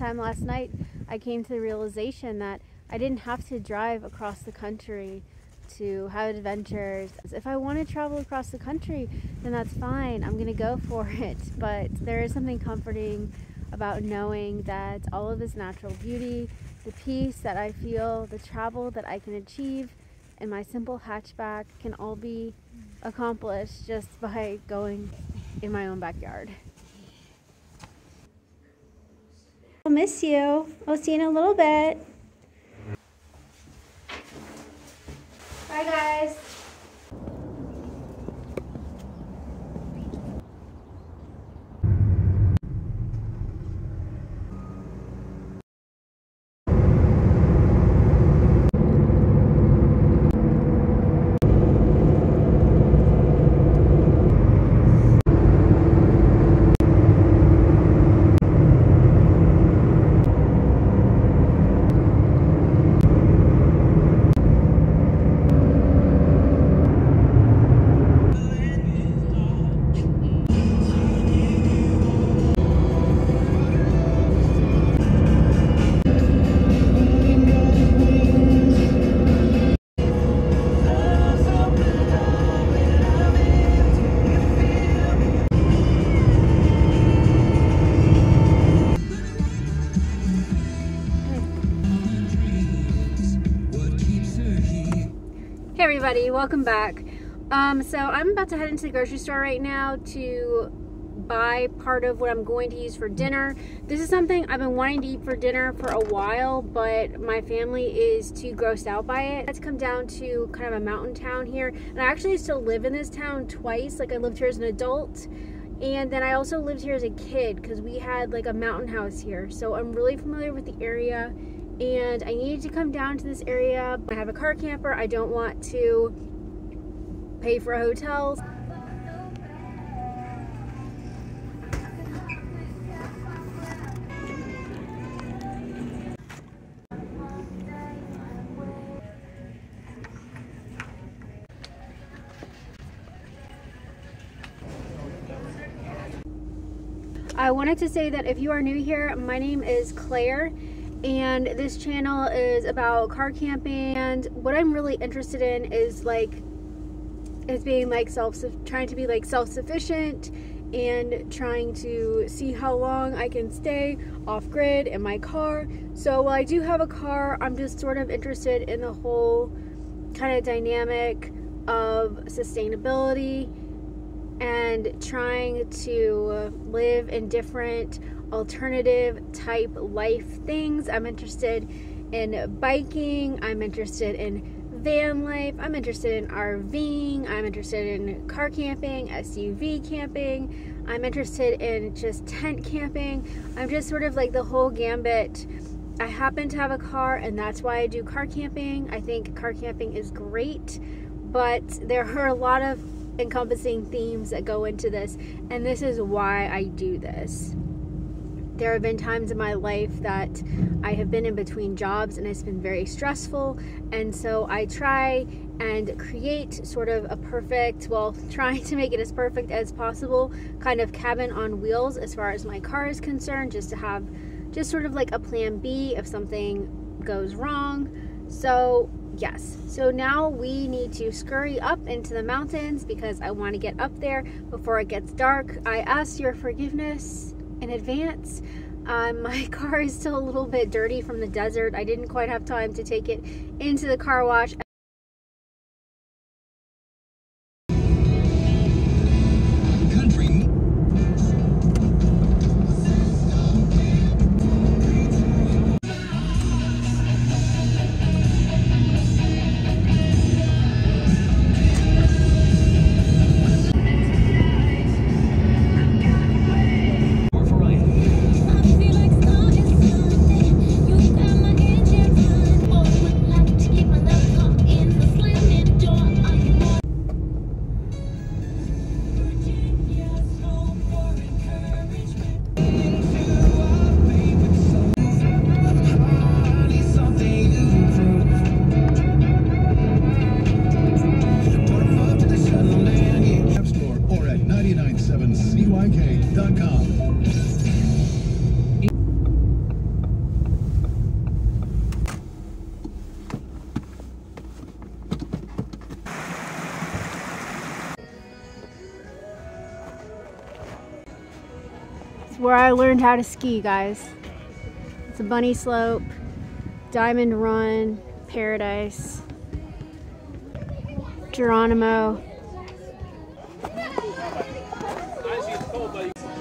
Time last night, I came to the realization that I didn't have to drive across the country to have adventures. If I want to travel across the country, then that's fine. I'm going to go for it. But there is something comforting about knowing that all of this natural beauty, the peace that I feel, the travel that I can achieve, and my simple hatchback can all be accomplished just by going in my own backyard. I'll miss you. I'll see you in a little bit. Bye, guys. Everybody, welcome back. Um, so I'm about to head into the grocery store right now to buy part of what I'm going to use for dinner. This is something I've been wanting to eat for dinner for a while, but my family is too grossed out by it. Let's come down to kind of a mountain town here. And I actually used to live in this town twice. Like I lived here as an adult and then I also lived here as a kid because we had like a mountain house here. So I'm really familiar with the area and I needed to come down to this area. I have a car camper. I don't want to pay for a hotel. I wanted to say that if you are new here, my name is Claire and this channel is about car camping and what I'm really interested in is like is being like self trying to be like self-sufficient and trying to see how long I can stay off grid in my car. So while I do have a car, I'm just sort of interested in the whole kind of dynamic of sustainability and trying to live in different alternative type life things. I'm interested in biking, I'm interested in van life, I'm interested in RVing, I'm interested in car camping, SUV camping, I'm interested in just tent camping. I'm just sort of like the whole gambit. I happen to have a car and that's why I do car camping. I think car camping is great, but there are a lot of encompassing themes that go into this, and this is why I do this. There have been times in my life that I have been in between jobs and it's been very stressful. And so I try and create sort of a perfect, well, trying to make it as perfect as possible, kind of cabin on wheels as far as my car is concerned, just to have just sort of like a plan B if something goes wrong. So, yes. So now we need to scurry up into the mountains because I want to get up there before it gets dark. I ask your forgiveness in advance. Um, my car is still a little bit dirty from the desert. I didn't quite have time to take it into the car wash. Where I learned how to ski, guys. It's a bunny slope, diamond run, paradise, Geronimo.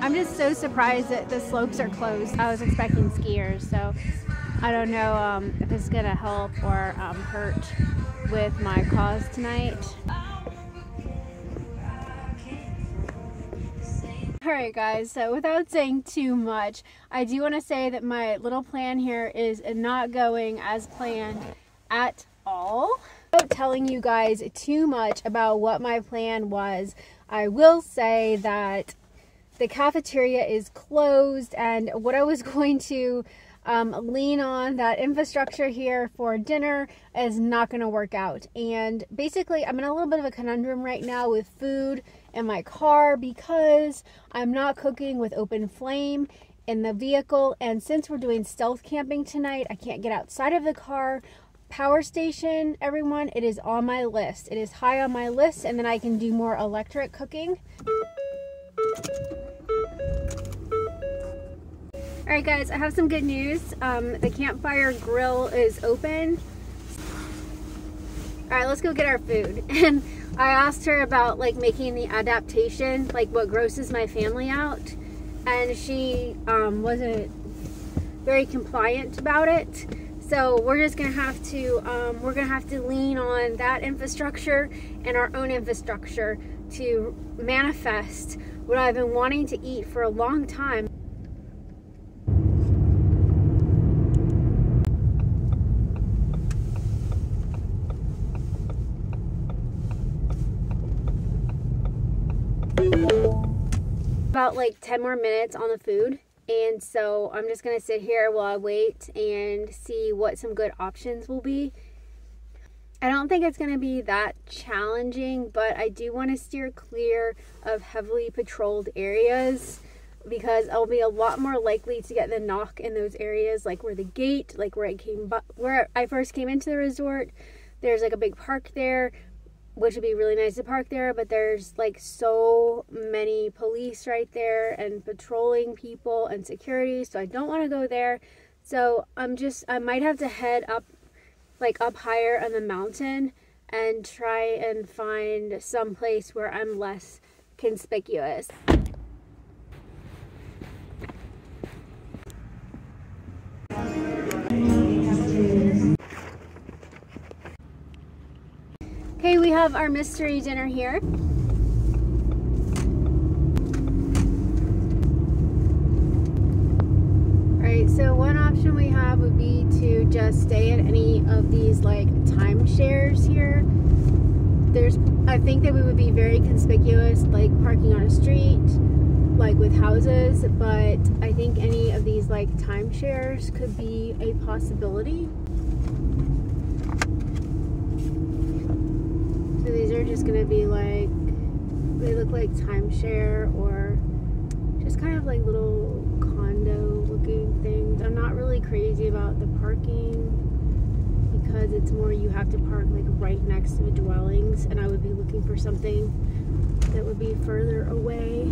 I'm just so surprised that the slopes are closed. I was expecting skiers, so I don't know um, if it's gonna help or um, hurt with my cause tonight. Alright guys, so without saying too much, I do want to say that my little plan here is not going as planned at all. Without telling you guys too much about what my plan was, I will say that the cafeteria is closed and what I was going to um, lean on that infrastructure here for dinner is not going to work out. And basically, I'm in a little bit of a conundrum right now with food in my car because I'm not cooking with open flame in the vehicle. And since we're doing stealth camping tonight, I can't get outside of the car. Power station, everyone, it is on my list. It is high on my list, and then I can do more electric cooking. All right, guys, I have some good news. Um, the campfire grill is open. All right, let's go get our food. And I asked her about like making the adaptation, like what grosses my family out. And she um, wasn't very compliant about it. So we're just gonna have to, um, we're gonna have to lean on that infrastructure and our own infrastructure to manifest what I've been wanting to eat for a long time. About like 10 more minutes on the food and so I'm just gonna sit here while I wait and see what some good options will be. I don't think it's gonna be that challenging, but I do want to steer clear of heavily patrolled areas because I'll be a lot more likely to get the knock in those areas like where the gate, like where I came where I first came into the resort. There's like a big park there which would be really nice to park there, but there's like so many police right there and patrolling people and security, so I don't want to go there. So I'm just, I might have to head up, like up higher on the mountain and try and find some place where I'm less conspicuous. We have our mystery dinner here. Alright, so one option we have would be to just stay at any of these like timeshares here. There's, I think that we would be very conspicuous like parking on a street, like with houses, but I think any of these like timeshares could be a possibility. Just gonna be like, they look like timeshare or just kind of like little condo looking things. I'm not really crazy about the parking because it's more you have to park like right next to the dwellings and I would be looking for something that would be further away.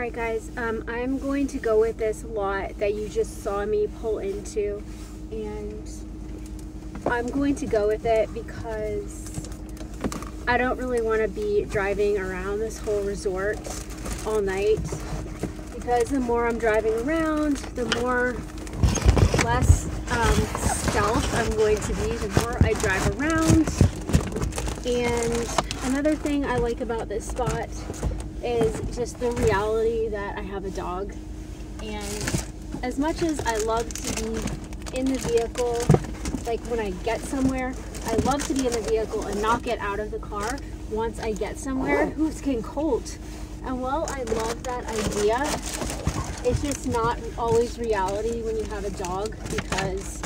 Alright guys, um, I'm going to go with this lot that you just saw me pull into and I'm going to go with it because I don't really want to be driving around this whole resort all night because the more I'm driving around, the more less um, stealth I'm going to be the more I drive around. And another thing I like about this spot is just the reality that I have a dog. And as much as I love to be in the vehicle, like when I get somewhere, I love to be in the vehicle and not get out of the car once I get somewhere. Who's getting cold? And while I love that idea, it's just not always reality when you have a dog because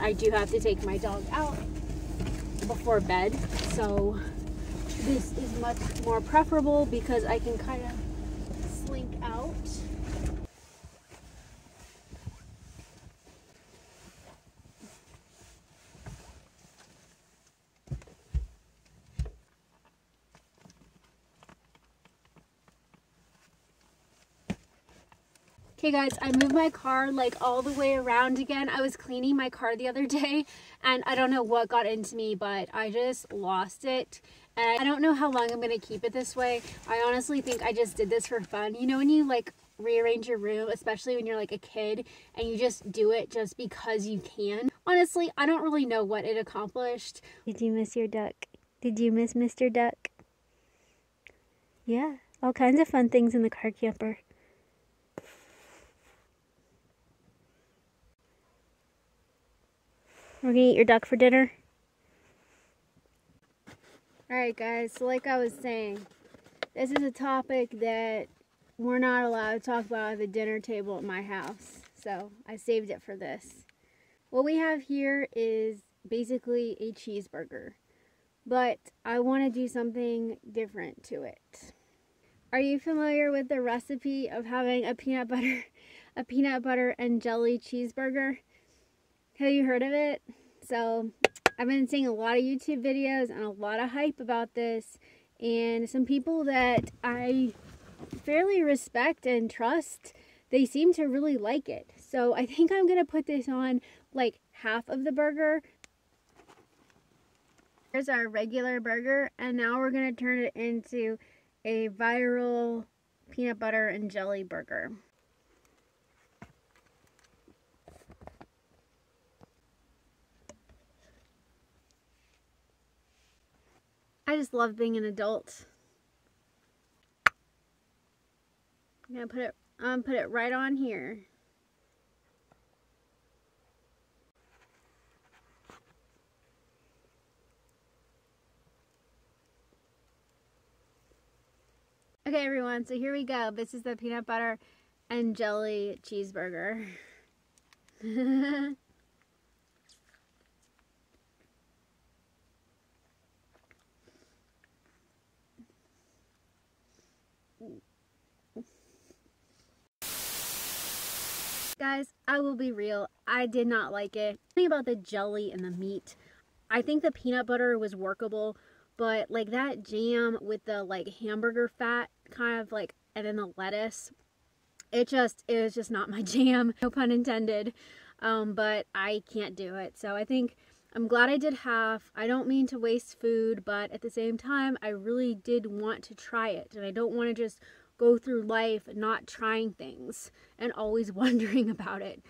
I do have to take my dog out before bed. So this is much more preferable because I can kind of slink out. Okay guys, I moved my car like all the way around again. I was cleaning my car the other day and I don't know what got into me, but I just lost it. And I don't know how long I'm going to keep it this way. I honestly think I just did this for fun. You know when you like rearrange your room, especially when you're like a kid and you just do it just because you can. Honestly, I don't really know what it accomplished. Did you miss your duck? Did you miss Mr. Duck? Yeah, all kinds of fun things in the car camper. We're gonna eat your duck for dinner. Alright guys, so like I was saying, this is a topic that we're not allowed to talk about at the dinner table at my house. So I saved it for this. What we have here is basically a cheeseburger. But I want to do something different to it. Are you familiar with the recipe of having a peanut butter a peanut butter and jelly cheeseburger? Have you heard of it? So I've been seeing a lot of YouTube videos and a lot of hype about this and some people that I fairly respect and trust, they seem to really like it. So I think I'm going to put this on like half of the burger. Here's our regular burger and now we're going to turn it into a viral peanut butter and jelly burger. I just love being an adult. I'm gonna put it gonna put it right on here. Okay everyone, so here we go. This is the peanut butter and jelly cheeseburger. Guys, I will be real. I did not like it. Think about the jelly and the meat. I think the peanut butter was workable, but like that jam with the like hamburger fat kind of like and then the lettuce, it just it was just not my jam. No pun intended. Um, but I can't do it. So I think I'm glad I did half. I don't mean to waste food, but at the same time, I really did want to try it. And I don't want to just go through life not trying things and always wondering about it.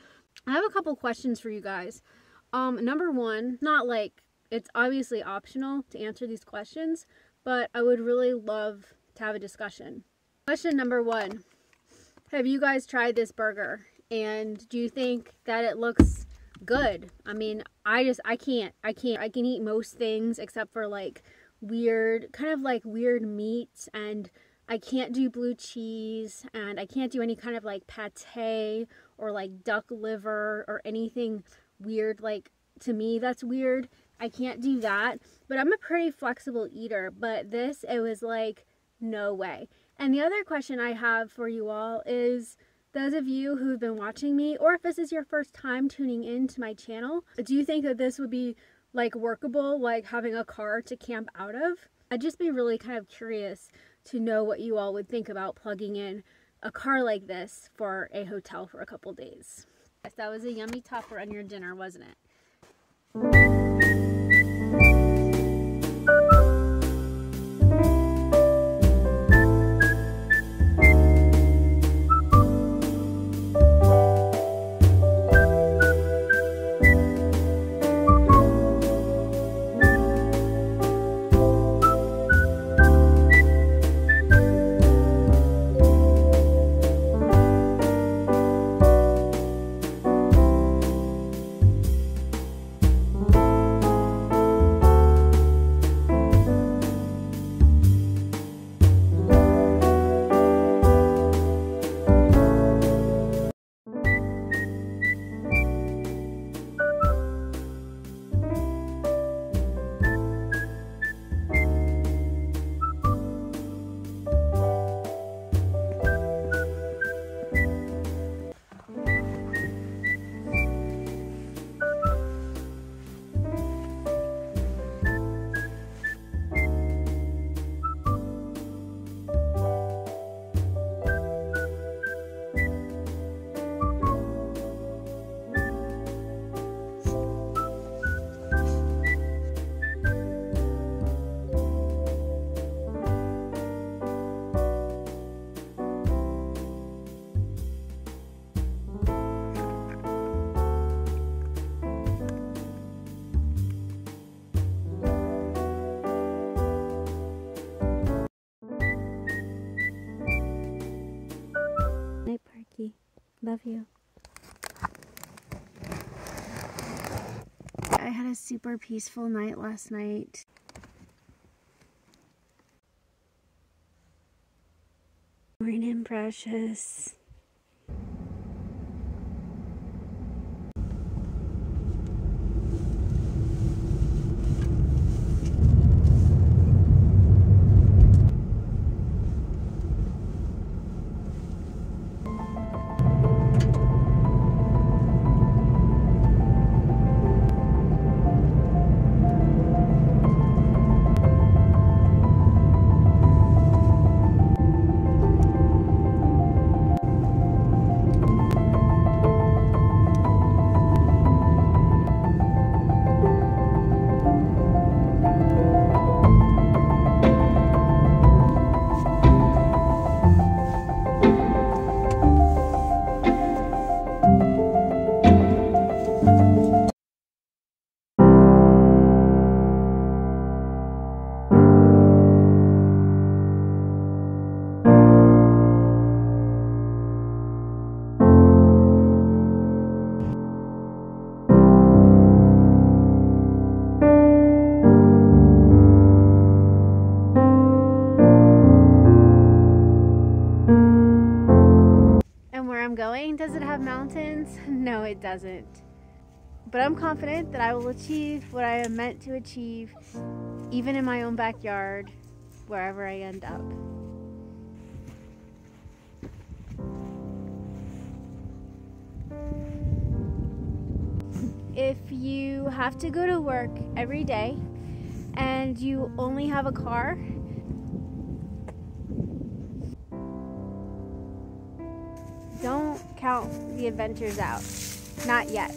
I have a couple questions for you guys. Um, number one, not like it's obviously optional to answer these questions, but I would really love to have a discussion. Question number one Have you guys tried this burger? And do you think that it looks good? I mean, I just, I can't, I can't, I can eat most things except for like weird, kind of like weird meats and I can't do blue cheese and I can't do any kind of like pate or like duck liver or anything weird like to me that's weird. I can't do that, but I'm a pretty flexible eater, but this it was like no way. And the other question I have for you all is those of you who've been watching me or if this is your first time tuning in to my channel, do you think that this would be like workable like having a car to camp out of? I'd just be really kind of curious to know what you all would think about plugging in a car like this for a hotel for a couple days. That was a yummy topper on your dinner, wasn't it? Love you. I had a super peaceful night last night. Morning, precious. Does it have mountains? No, it doesn't. But I'm confident that I will achieve what I am meant to achieve, even in my own backyard, wherever I end up. If you have to go to work every day and you only have a car, count the adventures out. Not yet.